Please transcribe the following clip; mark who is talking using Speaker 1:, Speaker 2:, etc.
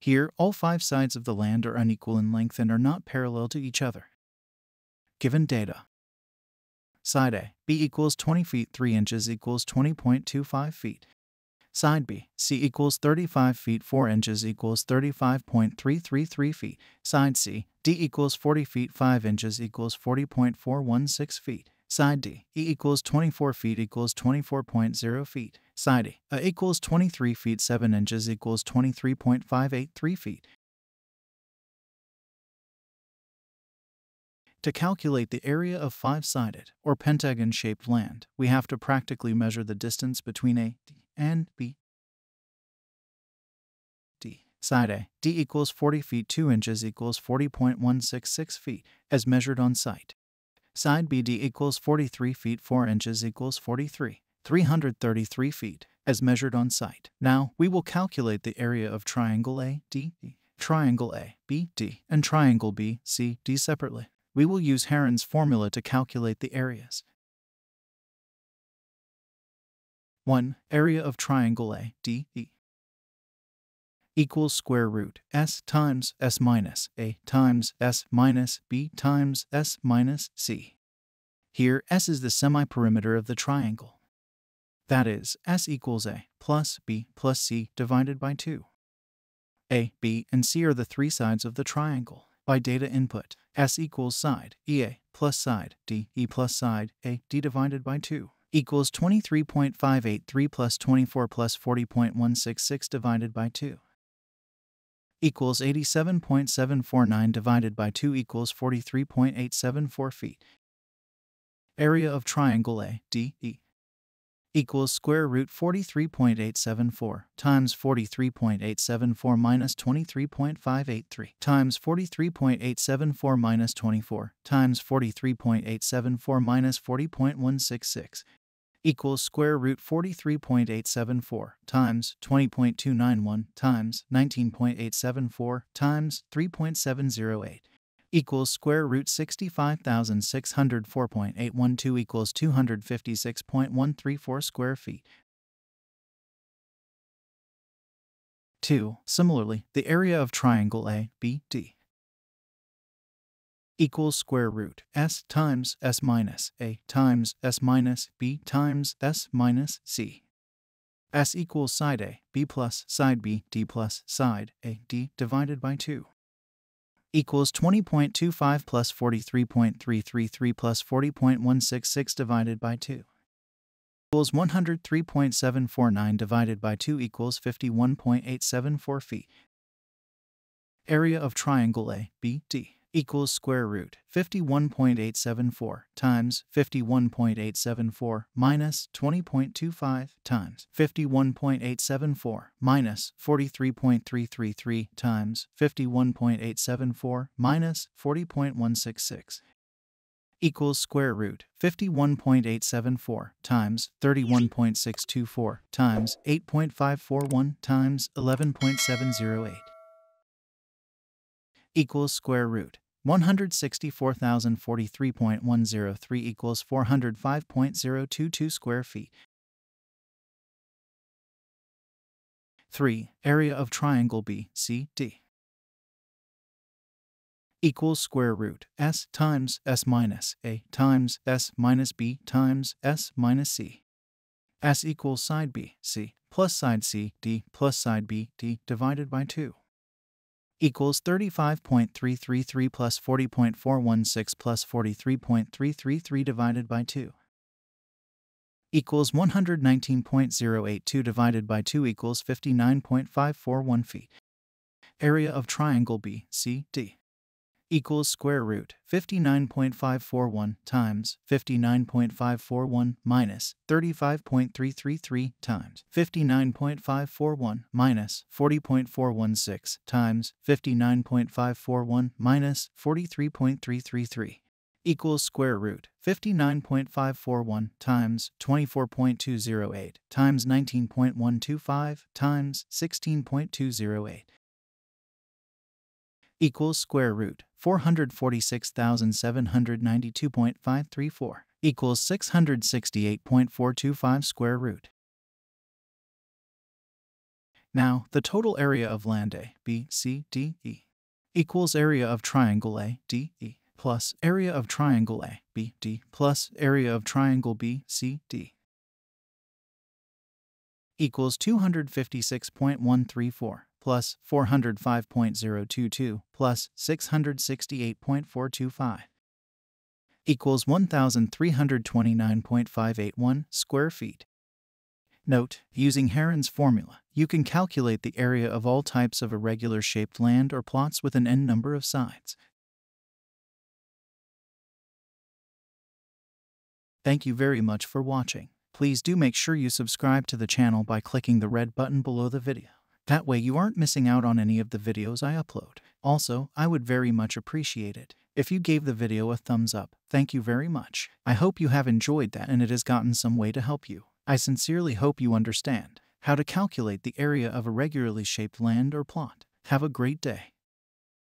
Speaker 1: Here, all five sides of the land are unequal in length and are not parallel to each other. Given data. Side A, B equals 20 feet 3 inches equals 20.25 feet. Side B, C equals 35 feet 4 inches equals 35.333 feet. Side C, D equals 40 feet 5 inches equals 40.416 feet. Side D, E equals 24 feet equals 24.0 feet. Side A equals 23 feet 7 inches equals 23.583 feet. To calculate the area of five-sided or pentagon-shaped land, we have to practically measure the distance between A, and B. D. Side A, D equals 40 feet 2 inches equals 40.166 feet, as measured on site. Side B, D equals 43 feet 4 inches equals 43, 333 feet, as measured on site. Now, we will calculate the area of triangle A, D, triangle A, B, D, and triangle B, C, D separately we will use Heron's formula to calculate the areas. 1. Area of triangle A, D, E equals square root s times s minus a times s minus b times s minus c. Here, s is the semiperimeter of the triangle. That is, s equals a plus b plus c divided by 2. a, b, and c are the three sides of the triangle by data input. S equals side EA plus side D E plus side A D divided by 2 equals 23.583 plus 24 plus 40.166 divided by 2 equals 87.749 divided by 2 equals 43.874 feet. Area of triangle A, D, E equals square root 43.874 times 43.874 minus 23.583 times 43.874 minus 24 times 43.874 minus 40.166 equals square root 43.874 times 20.291 times 19.874 times 3.708 equals square root 65,604.812 equals 256.134 square feet. 2. Similarly, the area of triangle A, B, D equals square root s times s minus a times s minus b times s minus c. s equals side a, b plus side b, d plus side a, d divided by 2 equals 20.25 plus 43.333 plus 40.166 divided by 2 equals 103.749 divided by 2 equals 51.874 feet. Area of triangle A, B, D equals square root 51.874 times 51.874 minus 20.25 times 51.874 minus 43.333 times 51.874 minus 40.166 equals square root 51.874 times 31.624 times 8.541 times 11.708 equals square root 164,043.103 equals 405.022 square feet. 3. Area of triangle BCD equals square root s times s minus a times s minus b times s minus c. s equals side b, c, plus side c, d, plus side b, d, divided by 2 equals 35.333 plus 40.416 plus 43.333 divided by 2 equals 119.082 divided by 2 equals 59.541 feet. Area of triangle BCD equals square root 59.541 times 59.541 minus 35.333 times 59.541 minus 40.416 times 59.541 minus 43.333 equals square root 59.541 times 24.208 times 19.125 times 16.208 equals square root 446,792.534 equals 668.425 square root. Now, the total area of land A, B, C, D, E equals area of triangle A, D, E plus area of triangle A, B, D plus area of triangle B, C, D equals 256.134 plus 405.022 plus 668.425 equals 1,329.581 square feet. Note, using Heron's formula, you can calculate the area of all types of irregular shaped land or plots with an n number of sides. Thank you very much for watching. Please do make sure you subscribe to the channel by clicking the red button below the video. That way you aren't missing out on any of the videos I upload. Also, I would very much appreciate it if you gave the video a thumbs up. Thank you very much. I hope you have enjoyed that and it has gotten some way to help you. I sincerely hope you understand how to calculate the area of a regularly shaped land or plot. Have a great day.